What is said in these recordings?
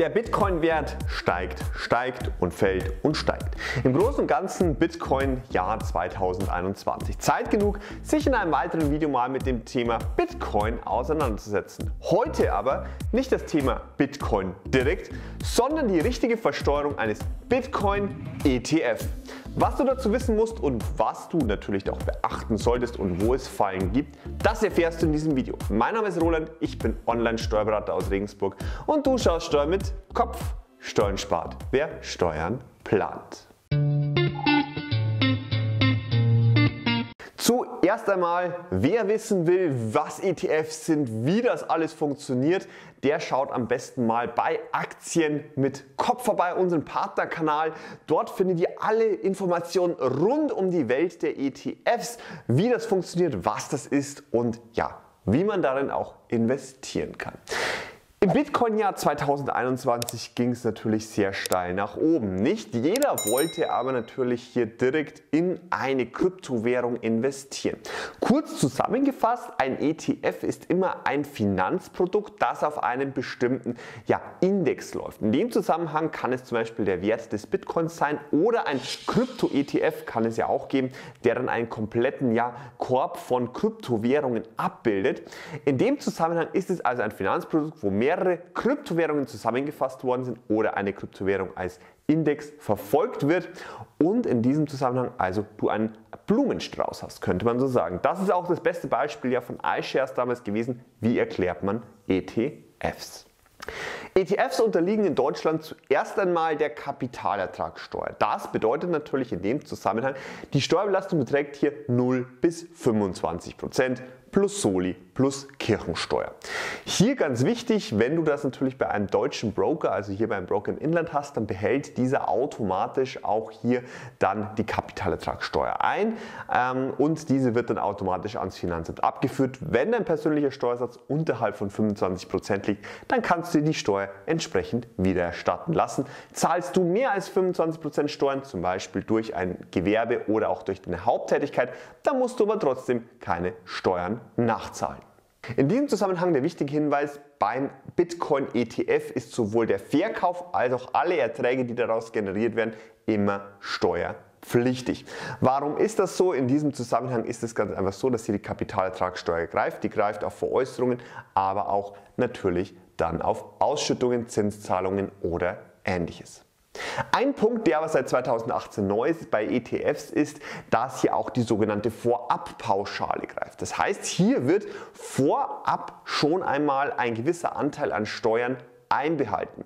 Der Bitcoin-Wert steigt, steigt und fällt und steigt. Im Großen und Ganzen Bitcoin-Jahr 2021. Zeit genug, sich in einem weiteren Video mal mit dem Thema Bitcoin auseinanderzusetzen. Heute aber nicht das Thema Bitcoin direkt, sondern die richtige Versteuerung eines Bitcoin-ETF. Was du dazu wissen musst und was du natürlich auch beachten solltest und wo es Fallen gibt, das erfährst du in diesem Video. Mein Name ist Roland, ich bin Online-Steuerberater aus Regensburg und du schaust Steuer mit Kopf. Steuern spart, wer Steuern plant. Zuerst einmal, wer wissen will, was ETFs sind, wie das alles funktioniert, der schaut am besten mal bei Aktien mit Kopf vorbei, unseren Partnerkanal. Dort findet ihr alle Informationen rund um die Welt der ETFs, wie das funktioniert, was das ist und ja, wie man darin auch investieren kann. Im Bitcoin-Jahr 2021 ging es natürlich sehr steil nach oben. Nicht jeder wollte aber natürlich hier direkt in eine Kryptowährung investieren. Kurz zusammengefasst, ein ETF ist immer ein Finanzprodukt, das auf einem bestimmten ja, Index läuft. In dem Zusammenhang kann es zum Beispiel der Wert des Bitcoins sein oder ein Krypto-ETF kann es ja auch geben, der dann einen kompletten ja, Korb von Kryptowährungen abbildet. In dem Zusammenhang ist es also ein Finanzprodukt, wo mehr mehrere Kryptowährungen zusammengefasst worden sind oder eine Kryptowährung als Index verfolgt wird und in diesem Zusammenhang also du einen Blumenstrauß hast, könnte man so sagen. Das ist auch das beste Beispiel ja von iShares damals gewesen. Wie erklärt man ETFs? ETFs unterliegen in Deutschland zuerst einmal der Kapitalertragssteuer. Das bedeutet natürlich in dem Zusammenhang, die Steuerbelastung beträgt hier 0 bis 25 Prozent plus Soli plus Kirchensteuer. Hier ganz wichtig, wenn du das natürlich bei einem deutschen Broker, also hier beim Broker im Inland hast, dann behält dieser automatisch auch hier dann die Kapitalertragssteuer ein ähm, und diese wird dann automatisch ans Finanzamt abgeführt. Wenn dein persönlicher Steuersatz unterhalb von 25% liegt, dann kannst du die Steuer entsprechend wieder erstatten lassen. Zahlst du mehr als 25% Steuern, zum Beispiel durch ein Gewerbe oder auch durch deine Haupttätigkeit, dann musst du aber trotzdem keine Steuern nachzahlen. In diesem Zusammenhang der wichtige Hinweis, beim Bitcoin ETF ist sowohl der Verkauf als auch alle Erträge, die daraus generiert werden, immer steuerpflichtig. Warum ist das so? In diesem Zusammenhang ist es ganz einfach so, dass hier die Kapitalertragssteuer greift. Die greift auf Veräußerungen, aber auch natürlich dann auf Ausschüttungen, Zinszahlungen oder ähnliches. Ein Punkt, der aber seit 2018 neu ist bei ETFs, ist, dass hier auch die sogenannte Vorabpauschale greift. Das heißt, hier wird vorab schon einmal ein gewisser Anteil an Steuern einbehalten.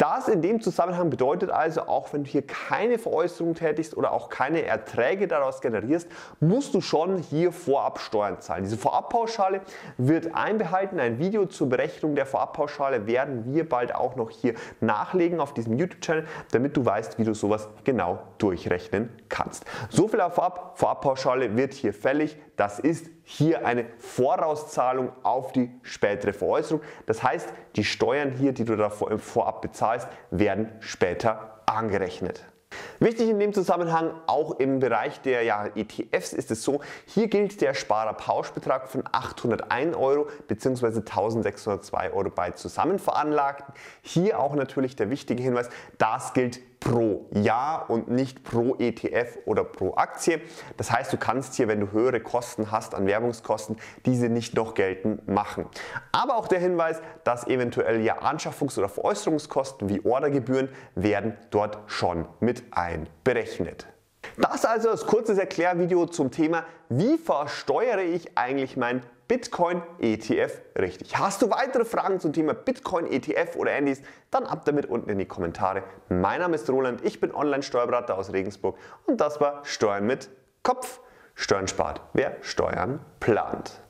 Das in dem Zusammenhang bedeutet also, auch wenn du hier keine Veräußerung tätigst oder auch keine Erträge daraus generierst, musst du schon hier vorab Steuern zahlen. Diese Vorabpauschale wird einbehalten. Ein Video zur Berechnung der Vorabpauschale werden wir bald auch noch hier nachlegen auf diesem YouTube-Channel, damit du weißt, wie du sowas genau durchrechnen kannst. So viel auf Vorab. Vorabpauschale wird hier fällig. Das ist hier eine Vorauszahlung auf die spätere Veräußerung. Das heißt, die Steuern hier, die du da vorab bezahlst, werden später angerechnet. Wichtig in dem Zusammenhang, auch im Bereich der ja, ETFs ist es so, hier gilt der Sparerpauschbetrag von 801 Euro bzw. 1602 Euro bei Zusammenveranlagten. Hier auch natürlich der wichtige Hinweis, das gilt pro Jahr und nicht pro ETF oder pro Aktie. Das heißt, du kannst hier, wenn du höhere Kosten hast an Werbungskosten, diese nicht noch geltend machen. Aber auch der Hinweis, dass eventuell ja Anschaffungs- oder Veräußerungskosten wie Ordergebühren werden dort schon mit einberechnet. Das also als kurzes Erklärvideo zum Thema, wie versteuere ich eigentlich mein Bitcoin ETF richtig. Hast du weitere Fragen zum Thema Bitcoin ETF oder ähnliches, dann ab damit unten in die Kommentare. Mein Name ist Roland, ich bin Online-Steuerberater aus Regensburg und das war Steuern mit Kopf. Steuern spart, wer Steuern plant.